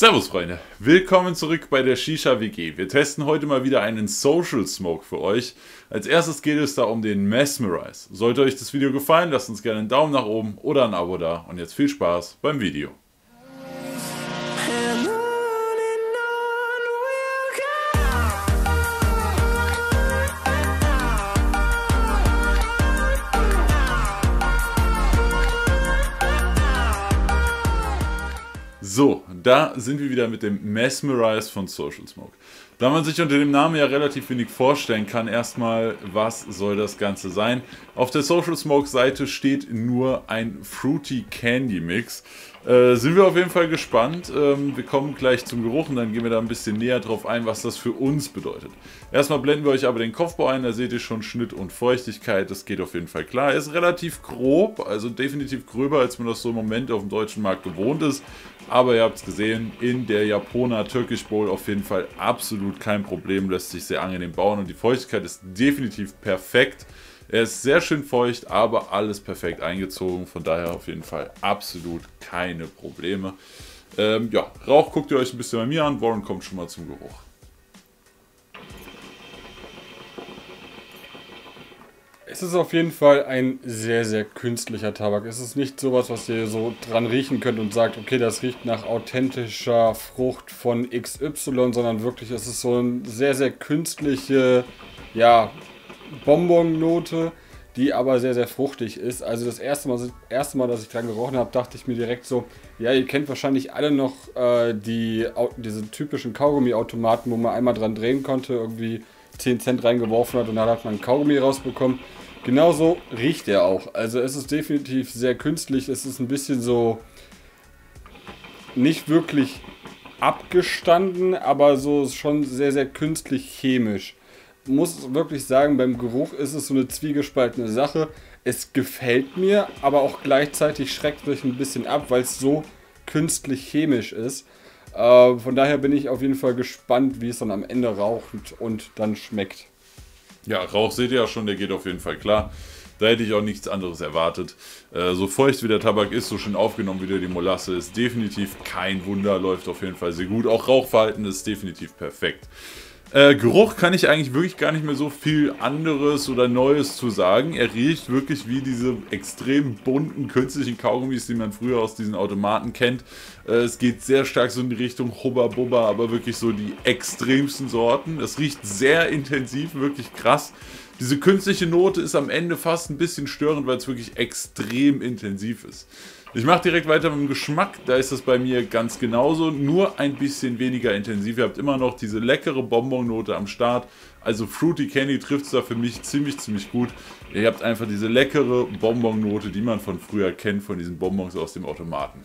Servus Freunde, willkommen zurück bei der Shisha WG. Wir testen heute mal wieder einen Social Smoke für euch. Als erstes geht es da um den Mesmerize. Sollte euch das Video gefallen, lasst uns gerne einen Daumen nach oben oder ein Abo da. Und jetzt viel Spaß beim Video. So, da sind wir wieder mit dem Mesmerize von Social Smoke. Da man sich unter dem Namen ja relativ wenig vorstellen kann, erstmal, was soll das Ganze sein? Auf der Social Smoke Seite steht nur ein Fruity Candy Mix. Äh, sind wir auf jeden Fall gespannt. Ähm, wir kommen gleich zum Geruch und dann gehen wir da ein bisschen näher drauf ein, was das für uns bedeutet. Erstmal blenden wir euch aber den Kopfbau ein, da seht ihr schon Schnitt und Feuchtigkeit, das geht auf jeden Fall klar. Ist relativ grob, also definitiv gröber, als man das so im Moment auf dem deutschen Markt gewohnt ist. Aber ihr habt es gesehen, in der Japaner Turkish Bowl auf jeden Fall absolut kein Problem, lässt sich sehr angenehm bauen und die Feuchtigkeit ist definitiv perfekt. Er ist sehr schön feucht, aber alles perfekt eingezogen, von daher auf jeden Fall absolut keine Probleme. Ähm, ja, Rauch guckt ihr euch ein bisschen bei mir an, Warren kommt schon mal zum Geruch. Es ist auf jeden Fall ein sehr, sehr künstlicher Tabak. Es ist nicht sowas, was ihr so dran riechen könnt und sagt, okay, das riecht nach authentischer Frucht von XY, sondern wirklich, es ist so eine sehr, sehr künstliche, ja, Bonbon-Note, die aber sehr, sehr fruchtig ist. Also das erste Mal, erste Mal dass ich dran gerochen habe, dachte ich mir direkt so, ja, ihr kennt wahrscheinlich alle noch äh, die, diese typischen Kaugummi-Automaten, wo man einmal dran drehen konnte, irgendwie 10 Cent reingeworfen hat und dann hat man ein Kaugummi rausbekommen. Genauso riecht er auch. Also es ist definitiv sehr künstlich. Es ist ein bisschen so nicht wirklich abgestanden, aber so schon sehr, sehr künstlich chemisch. Muss wirklich sagen, beim Geruch ist es so eine zwiegespaltene Sache. Es gefällt mir, aber auch gleichzeitig schreckt mich ein bisschen ab, weil es so künstlich chemisch ist. Äh, von daher bin ich auf jeden Fall gespannt, wie es dann am Ende raucht und dann schmeckt. Ja, Rauch seht ihr ja schon, der geht auf jeden Fall klar. Da hätte ich auch nichts anderes erwartet. Äh, so feucht wie der Tabak ist, so schön aufgenommen wie die Molasse ist, definitiv kein Wunder, läuft auf jeden Fall sehr gut. Auch Rauchverhalten ist definitiv perfekt. Äh, Geruch kann ich eigentlich wirklich gar nicht mehr so viel anderes oder Neues zu sagen. Er riecht wirklich wie diese extrem bunten künstlichen Kaugummis, die man früher aus diesen Automaten kennt. Äh, es geht sehr stark so in die Richtung Hubba Bubba, aber wirklich so die extremsten Sorten. Es riecht sehr intensiv, wirklich krass. Diese künstliche Note ist am Ende fast ein bisschen störend, weil es wirklich extrem intensiv ist. Ich mache direkt weiter mit dem Geschmack. Da ist das bei mir ganz genauso, nur ein bisschen weniger intensiv. Ihr habt immer noch diese leckere Bonbonnote am Start. Also Fruity Candy trifft es da für mich ziemlich, ziemlich gut. Ihr habt einfach diese leckere Bonbonnote, die man von früher kennt, von diesen Bonbons aus dem Automaten.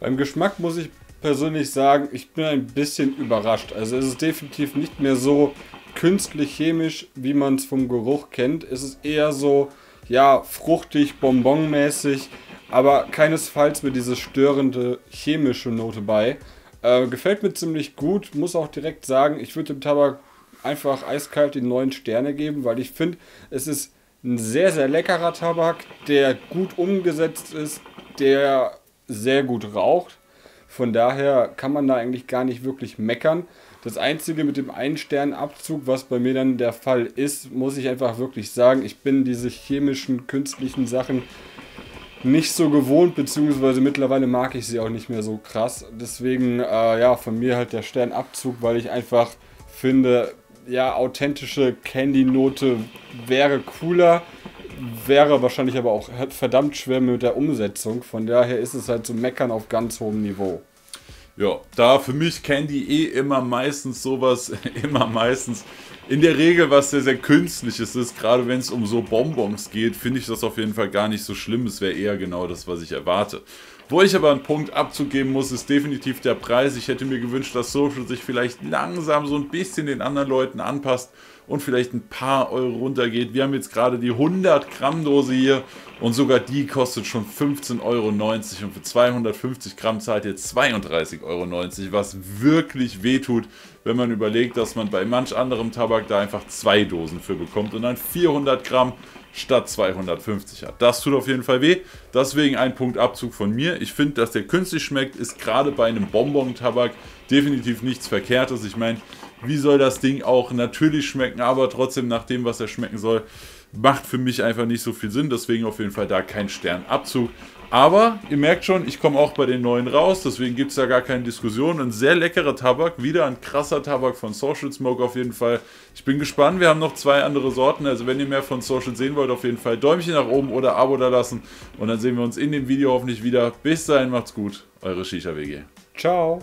Beim Geschmack muss ich persönlich sagen, ich bin ein bisschen überrascht. Also es ist definitiv nicht mehr so künstlich chemisch, wie man es vom Geruch kennt. Es ist eher so, ja, fruchtig, bonbonmäßig aber keinesfalls mit diese störende chemische Note bei. Äh, gefällt mir ziemlich gut, muss auch direkt sagen, ich würde dem Tabak einfach eiskalt die 9 Sterne geben, weil ich finde, es ist ein sehr, sehr leckerer Tabak, der gut umgesetzt ist, der sehr gut raucht. Von daher kann man da eigentlich gar nicht wirklich meckern. Das Einzige mit dem Ein-Stern-Abzug, was bei mir dann der Fall ist, muss ich einfach wirklich sagen, ich bin diese chemischen, künstlichen Sachen nicht so gewohnt, beziehungsweise mittlerweile mag ich sie auch nicht mehr so krass. Deswegen, äh, ja, von mir halt der Sternabzug, weil ich einfach finde, ja, authentische Candy-Note wäre cooler, wäre wahrscheinlich aber auch verdammt schwer mit der Umsetzung. Von daher ist es halt so meckern auf ganz hohem Niveau. Ja, da für mich Candy eh immer meistens sowas, immer meistens in der Regel was sehr, sehr Künstliches ist. Gerade wenn es um so Bonbons geht, finde ich das auf jeden Fall gar nicht so schlimm. Es wäre eher genau das, was ich erwarte. Wo ich aber einen Punkt abzugeben muss, ist definitiv der Preis. Ich hätte mir gewünscht, dass Social sich vielleicht langsam so ein bisschen den anderen Leuten anpasst und vielleicht ein paar Euro runtergeht. Wir haben jetzt gerade die 100 Gramm Dose hier und sogar die kostet schon 15,90 Euro und für 250 Gramm zahlt ihr 32,90 Euro, was wirklich wehtut, wenn man überlegt, dass man bei manch anderem Tabak da einfach zwei Dosen für bekommt und dann 400 Gramm statt 250 hat. Das tut auf jeden Fall weh. Deswegen ein Punkt Abzug von mir. Ich finde, dass der künstlich schmeckt, ist gerade bei einem Bonbon-Tabak definitiv nichts Verkehrtes. Ich meine, wie soll das Ding auch natürlich schmecken, aber trotzdem nach dem, was er schmecken soll, macht für mich einfach nicht so viel Sinn. Deswegen auf jeden Fall da kein Sternabzug. Aber ihr merkt schon, ich komme auch bei den neuen raus, deswegen gibt es da gar keine Diskussion. Ein sehr leckerer Tabak, wieder ein krasser Tabak von Social Smoke auf jeden Fall. Ich bin gespannt, wir haben noch zwei andere Sorten, also wenn ihr mehr von Social sehen wollt, auf jeden Fall Däumchen nach oben oder Abo da lassen. Und dann sehen wir uns in dem Video hoffentlich wieder. Bis dahin, macht's gut, eure Shisha WG. Ciao.